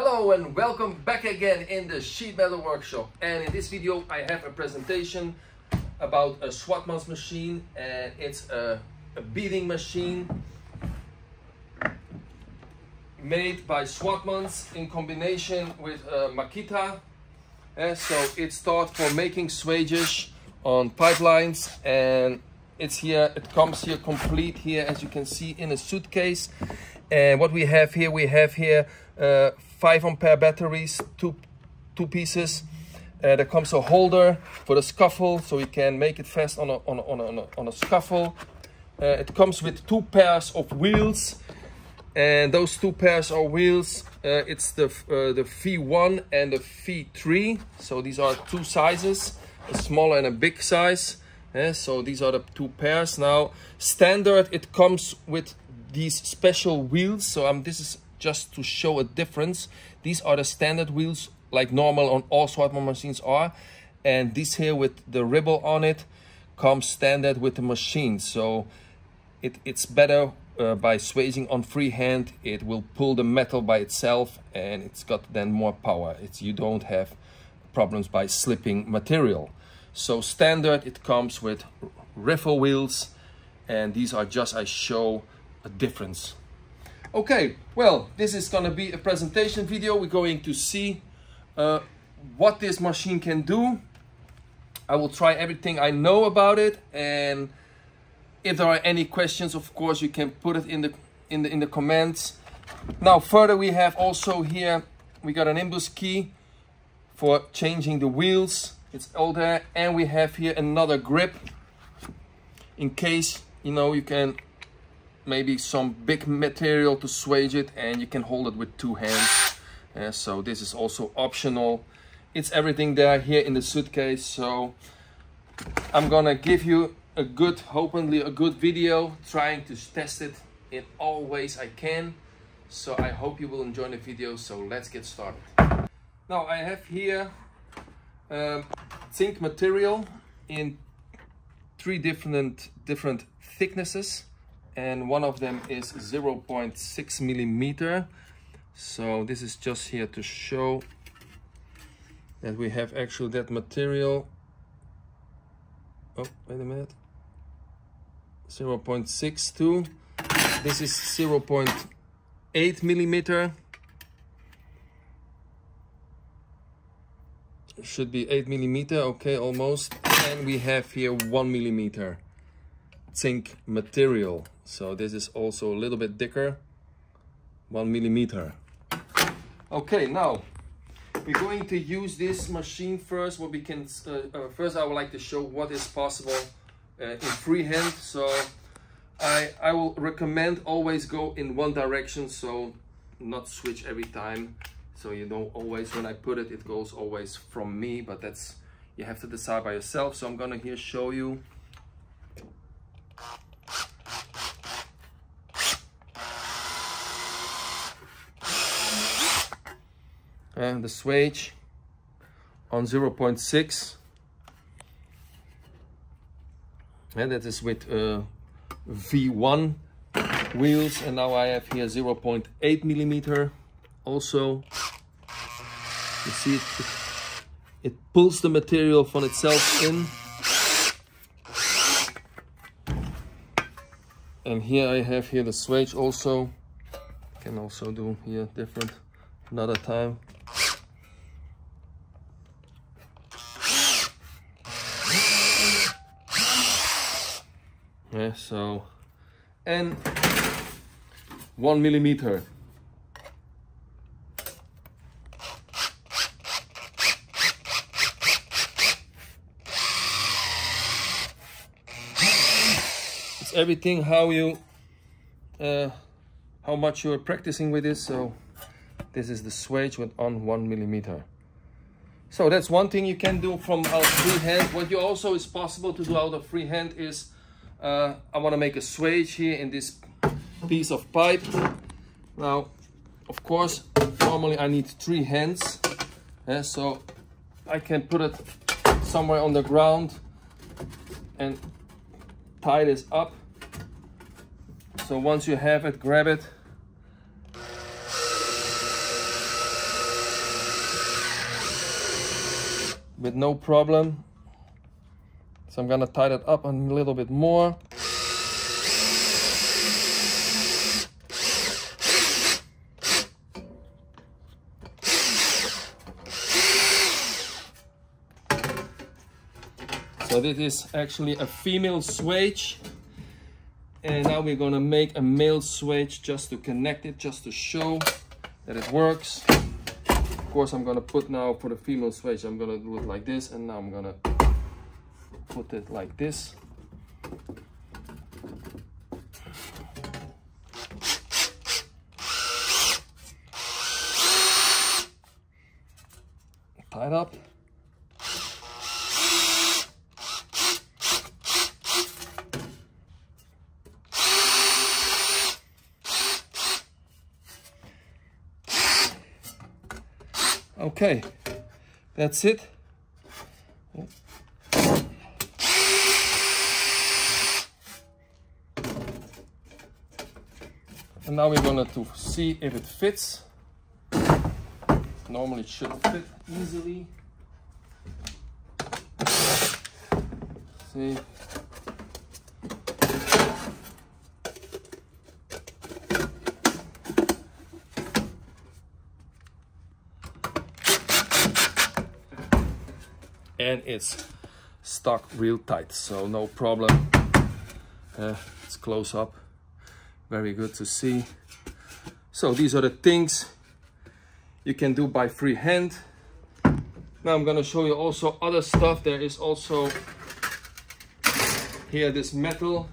Hello and welcome back again in the sheet metal workshop. And in this video I have a presentation about a Schwartmanns machine and it's a, a beading machine made by Schwartmanns in combination with Makita. Uh, so it's thought for making swages on pipelines and it's here it comes here complete here as you can see in a suitcase. And what we have here we have here uh, 5 ampere batteries, two, two pieces. Uh, there comes a holder for the scuffle, so you can make it fast on a, on a, on a, on a scuffle. Uh, it comes with two pairs of wheels, and those two pairs of wheels, uh, it's the, uh, the V1 and the V3. So these are two sizes, a small and a big size. Uh, so these are the two pairs. Now, standard, it comes with these special wheels. So um, this is just to show a difference. These are the standard wheels like normal on all Schwartmanns machines are. And this here with the ribble on it comes standard with the machine. So it, it's better uh, by swaging on freehand. It will pull the metal by itself and it's got then more power. It's You don't have problems by slipping material. So standard, it comes with riffle wheels and these are just, I show a difference Okay, well, this is gonna be a presentation video. We're going to see uh, what this machine can do. I will try everything I know about it, and if there are any questions, of course, you can put it in the in the in the comments. Now, further, we have also here we got an imbus key for changing the wheels. It's all there, and we have here another grip in case you know you can maybe some big material to swage it and you can hold it with two hands. Uh, so this is also optional. It's everything there here in the suitcase so I'm gonna give you a good hopefully a good video trying to test it in all ways I can. So I hope you will enjoy the video so let's get started. Now I have here um, zinc material in three different different thicknesses and one of them is 0.6 millimeter. So this is just here to show that we have actually that material. Oh wait a minute. 0.62 this is 0.8 millimeter. Should be 8 millimeter okay almost. And we have here 1 millimeter zinc material so this is also a little bit thicker, one millimeter. Okay, now we're going to use this machine first. What we can uh, uh, first, I would like to show what is possible uh, in freehand. So I I will recommend always go in one direction, so not switch every time. So you don't always when I put it, it goes always from me, but that's you have to decide by yourself. So I'm gonna here show you and the swage on 0.6 and that is with uh, V1 wheels. And now I have here 0.8 millimeter also. You see it, it, it pulls the material from itself in. And here I have here the swage also. Can also do here different another time so and one millimeter. It's everything how you uh, how much you're practicing with this so this is the swage with on one millimeter. So that's one thing you can do from out freehand what you also is possible to do out of free hand is uh, I want to make a swage here in this piece of pipe. Now, of course, normally I need three hands, yeah, so I can put it somewhere on the ground and tie this up. So once you have it, grab it. With no problem, so I'm gonna tie that up a little bit more. So this is actually a female swage. And now we're gonna make a male swage just to connect it, just to show that it works. Of course, I'm gonna put now for the female swage, I'm gonna do it like this. And now I'm gonna put it like this. Tied up. Okay, that's it. And now we're gonna to see if it fits. Normally it should fit easily. See. and it's stuck real tight so no problem uh, it's close up very good to see. So these are the things you can do by freehand now I'm gonna show you also other stuff. There is also here this metal.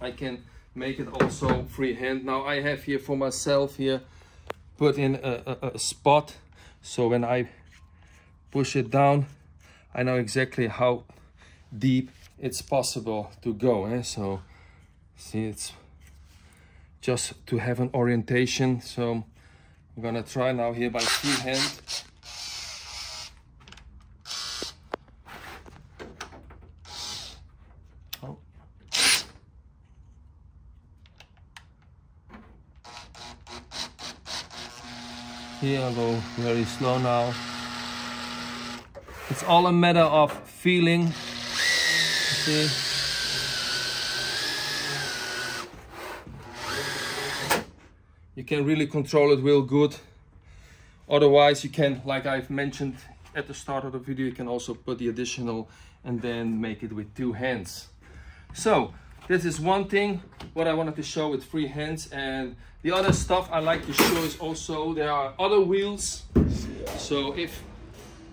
I can make it also freehand now I have here for myself here put in a, a, a spot. So when I push it down, I know exactly how deep it's possible to go. Eh? So see, it's just to have an orientation. So I'm gonna try now here by freehand. Here I go very slow now. It's all a matter of feeling. See? You can really control it real good. Otherwise you can, like I've mentioned at the start of the video, you can also put the additional and then make it with two hands. So this is one thing what I wanted to show with free hands and the other stuff I like to show is also there are other wheels. So if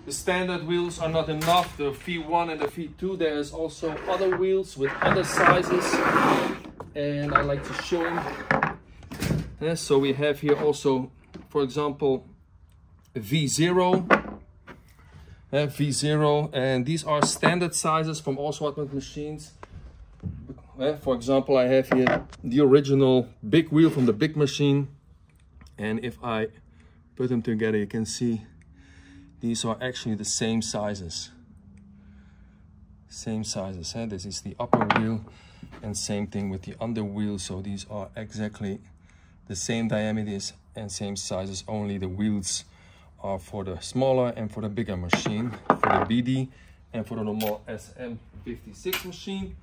the standard wheels are not enough, the V1 and the V2, there's also other wheels with other sizes. And I like to show them. Yeah, so we have here also, for example, V0 uh, V0 and these are standard sizes from all Schwartmann machines. Uh, for example, I have here the original big wheel from the big machine. And if I put them together, you can see these are actually the same sizes. Same sizes. Eh? This is the upper wheel and same thing with the under wheel. So these are exactly the same diameters and same sizes. Only the wheels are for the smaller and for the bigger machine, for the Beady and for the normal SM56 machine.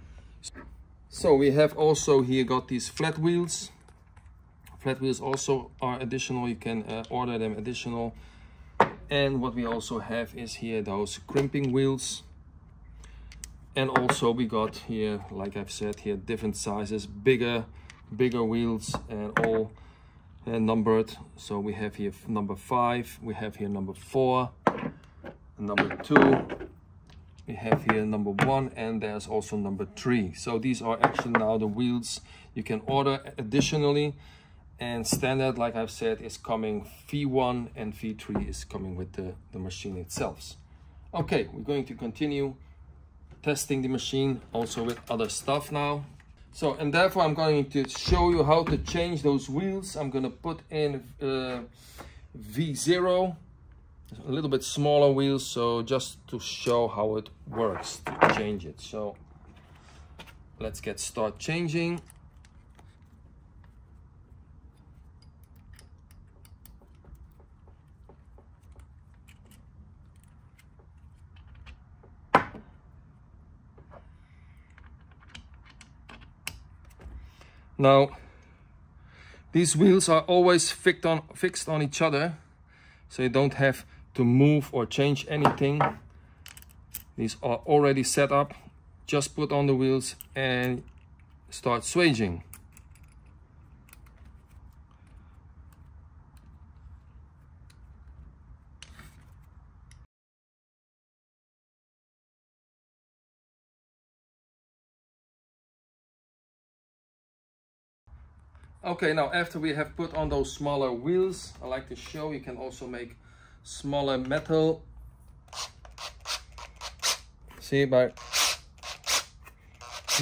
So we have also here got these flat wheels. Flat wheels also are additional, you can uh, order them additional. And what we also have is here those crimping wheels. And also we got here, like I've said here, different sizes, bigger, bigger wheels and all uh, numbered. So we have here number five, we have here number four, number two, we have here number one and there's also number three so these are actually now the wheels you can order additionally and standard like i've said is coming v1 and v3 is coming with the the machine itself. Okay we're going to continue testing the machine also with other stuff now. So and therefore i'm going to show you how to change those wheels. I'm going to put in uh, v0 a little bit smaller wheels so just to show how it works to change it. So let's get start changing Now, these wheels are always fixed on, fixed on each other, so you don't have to move or change anything. These are already set up. Just put on the wheels and start swaging. Okay, now after we have put on those smaller wheels, I like to show you can also make smaller metal. See, by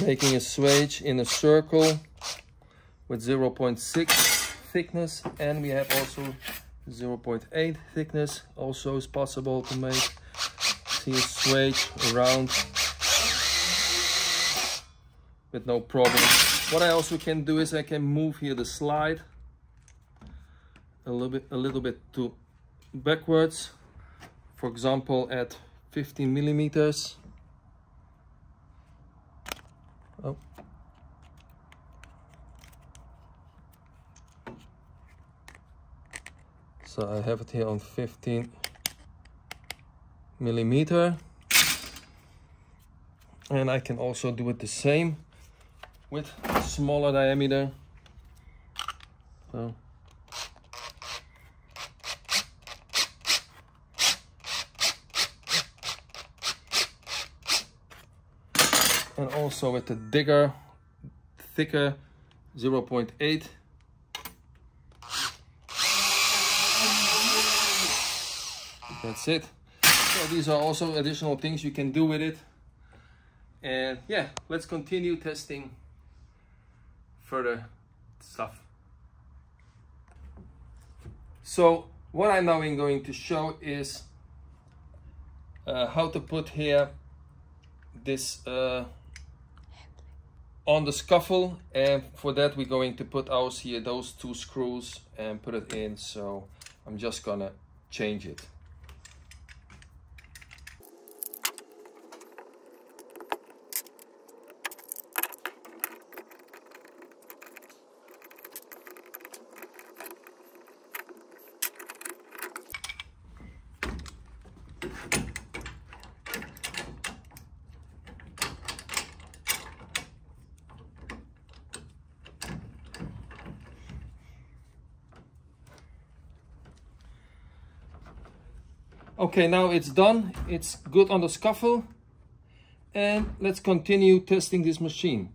making a swage in a circle with 0.6 thickness and we have also 0.8 thickness also is possible to make see a swage around with no problem. What I also can do is I can move here the slide a little bit a little bit to backwards. For example at 15 millimeters. Oh. So I have it here on 15 millimeter. And I can also do it the same with smaller diameter. So. And also with the digger, thicker 0.8 that's it so these are also additional things you can do with it and yeah let's continue testing further stuff. So what I'm now going to show is uh, how to put here this uh, on the scuffle and for that we're going to put ours here those two screws and put it in so I'm just gonna change it. Okay, now it's done. It's good on the scuffle. And let's continue testing this machine.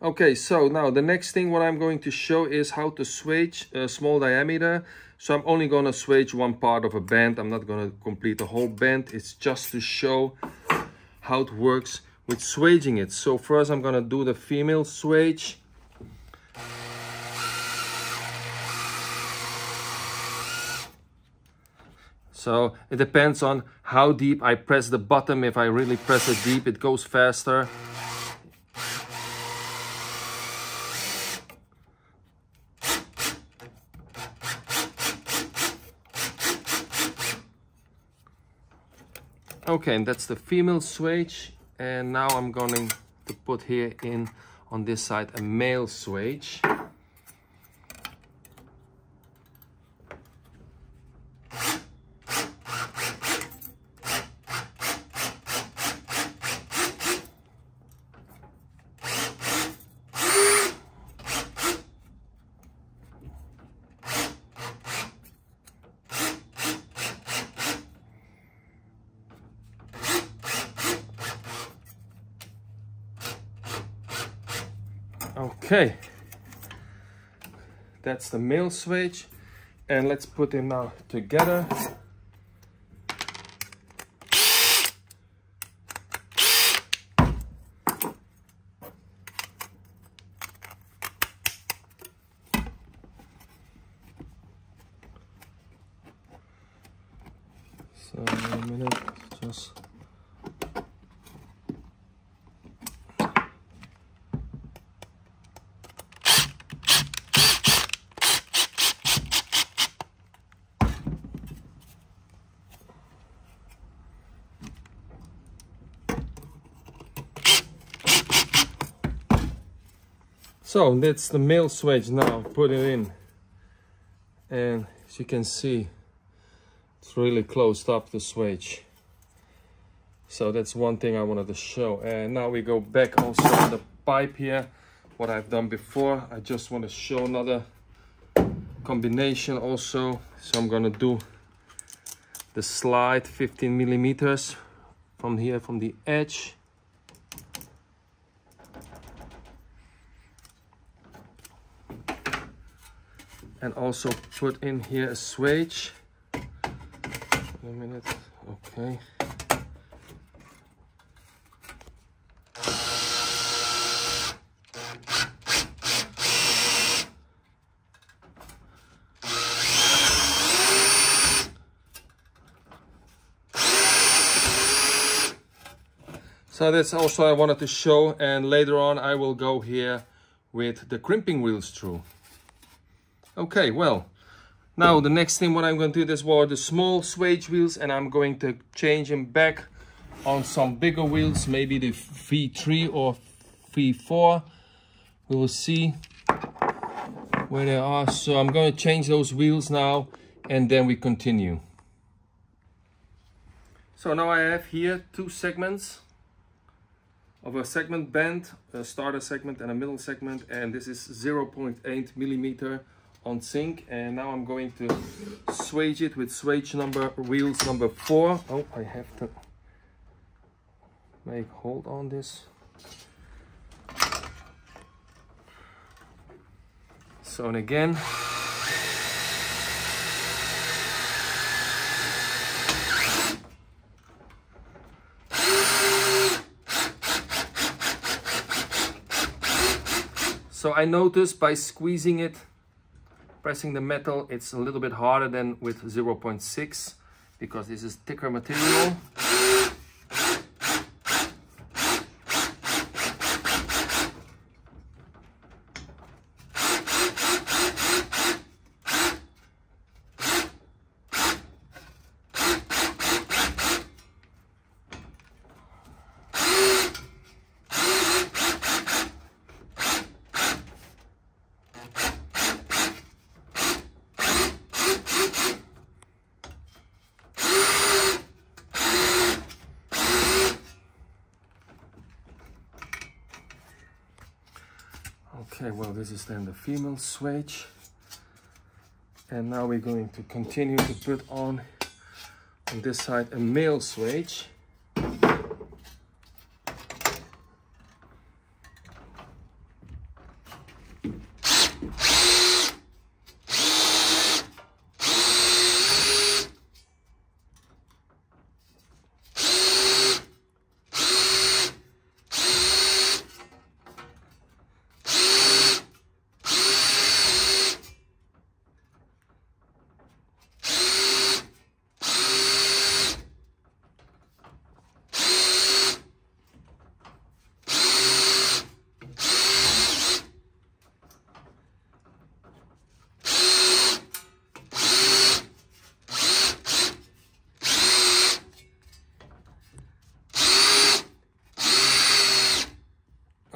Okay, so now the next thing what I'm going to show is how to swage a small diameter. So I'm only going to swage one part of a band. I'm not going to complete the whole band. It's just to show how it works with swaging it. So first I'm going to do the female swage. So it depends on how deep I press the bottom. If I really press it deep, it goes faster. Okay, and that's the female swage. And now I'm going to put here in on this side a male swage. Okay, that's the male switch. And let's put them now together. So a minute, just So that's the male swage now, put it in. And as you can see, it's really closed up the swage. So that's one thing I wanted to show. And now we go back also on the pipe here, what I've done before. I just want to show another combination also. So I'm gonna do the slide 15 millimeters from here from the edge and also put in here a swage a minute. Okay. So that's also I wanted to show and later on I will go here with the crimping wheels through. Okay, well, now the next thing what I'm going to do, this were the small swage wheels and I'm going to change them back on some bigger wheels, maybe the V3 or V4. We will see where they are. So I'm going to change those wheels now and then we continue. So now I have here two segments of a segment bend, a starter segment and a middle segment, and this is 0.8 millimeter on zinc. And now I'm going to swage it with swage number wheels number four. Oh, I have to make hold on this. So and again, So I noticed by squeezing it, pressing the metal, it's a little bit harder than with 0.6 because this is thicker material. Okay, well this is then the female switch And now we're going to continue to put on on this side a male swage.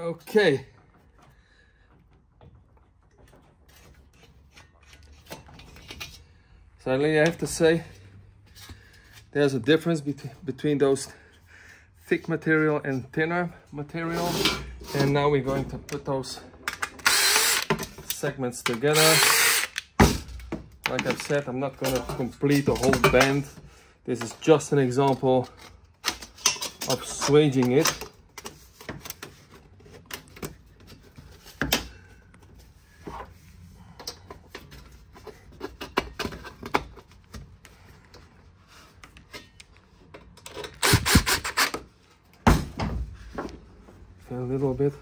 Okay. So I have to say, there's a difference between between those thick material and thinner material. And now we're going to put those segments together. Like I've said, I'm not going to complete the whole band. This is just an example of swaging it. a little bit.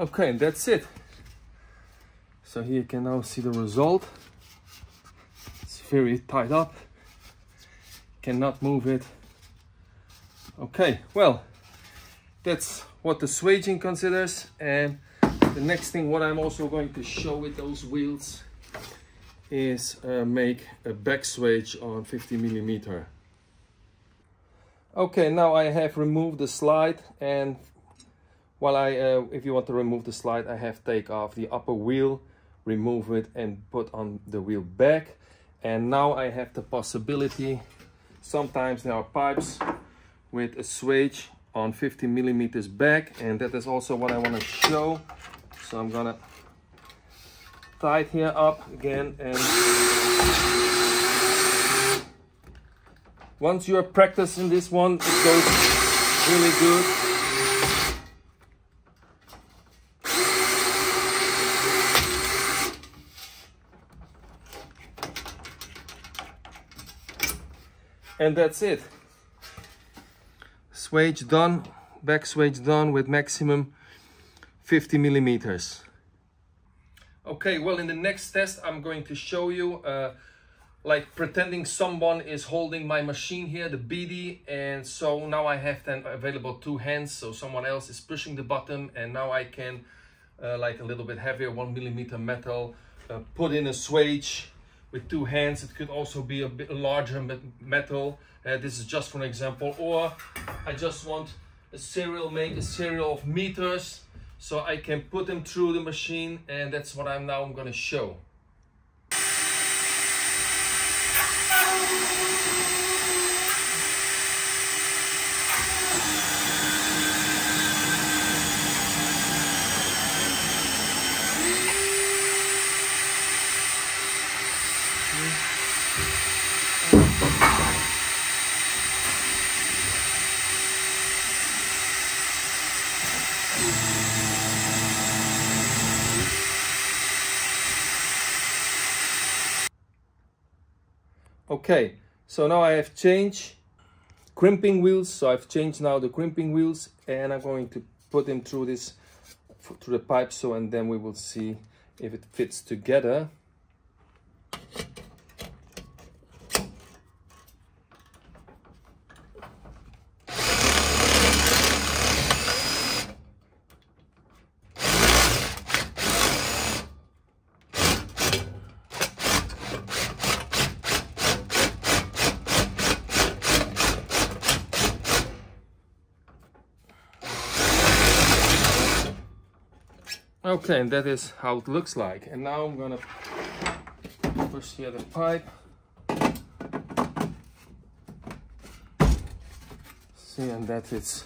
Okay, that's it. So here you can now see the result. It's very tied up. Cannot move it. Okay, well, that's what the swaging considers and the next thing what I'm also going to show with those wheels is uh, make a back swage on 50 millimeter. Okay, now I have removed the slide and while I, uh, if you want to remove the slide, I have take off the upper wheel, remove it and put on the wheel back. And now I have the possibility, sometimes there are pipes with a swage on 50 millimeters back and that is also what I want to show. So I'm gonna tie it here up again and once you're practicing this one, it goes really good. And that's it swage done, back swage done with maximum 50 millimeters. Okay, well in the next test I'm going to show you uh, like pretending someone is holding my machine here, the Beady, and so now I have then available two hands, so someone else is pushing the button and now I can, uh, like a little bit heavier, one millimeter metal, uh, put in a swage with two hands. It could also be a bit larger metal. Uh, this is just for an example. Or I just want a serial, make a serial of meters so I can put them through the machine and that's what I'm now I'm gonna show. Okay, so now I have changed crimping wheels. So I've changed now the crimping wheels and I'm going to put them through this, through the pipe. So, and then we will see if it fits together. And that is how it looks like. And now I'm gonna push the other pipe. See, and that is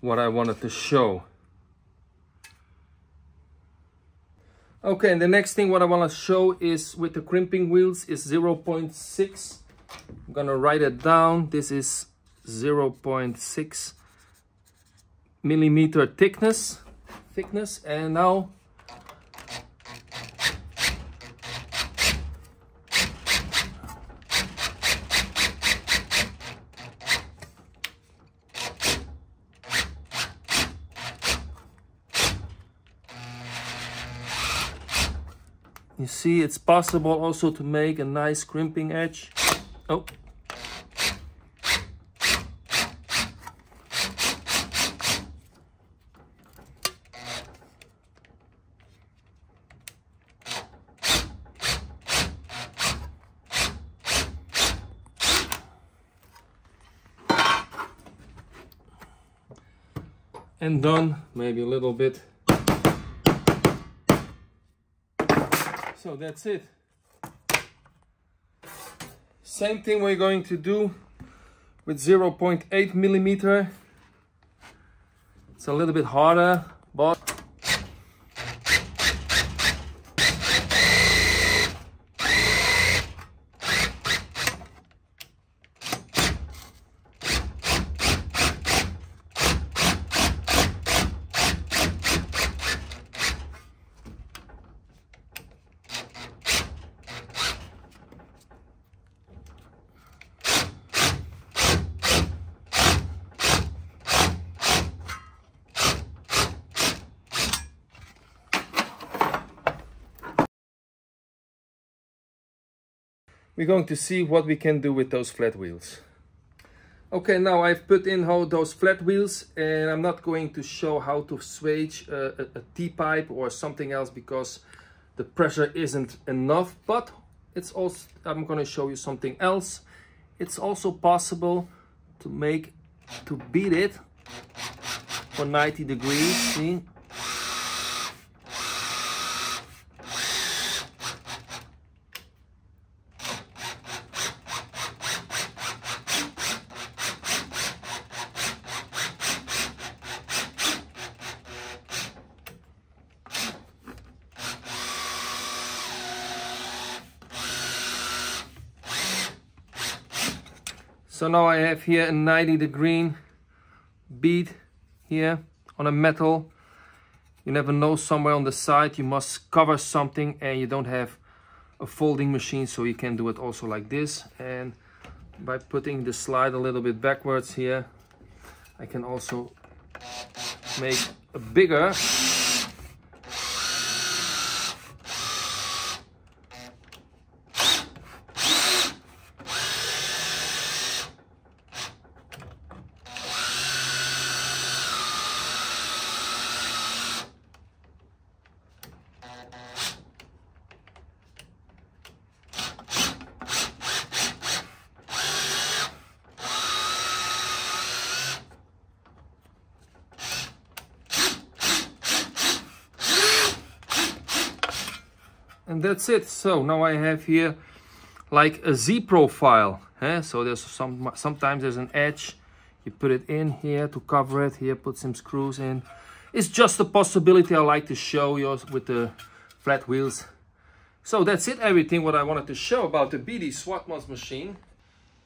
what I wanted to show. Okay, and the next thing what I want to show is with the crimping wheels is 0.6. I'm gonna write it down. This is 0.6 millimeter thickness thickness and now You see, it's possible also to make a nice crimping edge. Oh, and done maybe a little bit. So that's it. Same thing we're going to do with 0.8 millimeter. It's a little bit harder but we're going to see what we can do with those flat wheels. Okay, now I've put in how those flat wheels and I'm not going to show how to swage a a, a T-pipe or something else because the pressure isn't enough, but it's also, I'm gonna show you something else. It's also possible to make, to beat it for 90 degrees, see? So now I have here a 90 degree bead here on a metal. You never know, somewhere on the side you must cover something and you don't have a folding machine so you can do it also like this. And by putting the slide a little bit backwards here, I can also make a bigger and that's it. So now I have here like a Z profile eh? so there's some sometimes there's an edge. You put it in here to cover it. Here put some screws in. It's just a possibility I like to show you with the flat wheels. So that's it everything what I wanted to show about the Beady Schwartmanns machine.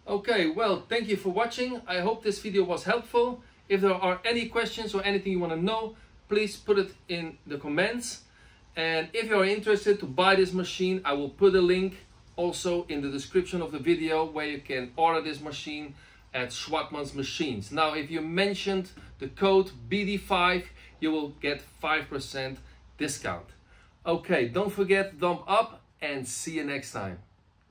Okay well thank you for watching. I hope this video was helpful. If there are any questions or anything you want to know please put it in the comments and if you're interested to buy this machine, I will put a link also in the description of the video where you can order this machine at Schwartmanns Machines. Now, if you mentioned the code Beady5, you will get 5% discount. Okay, don't forget thumb up and see you next time.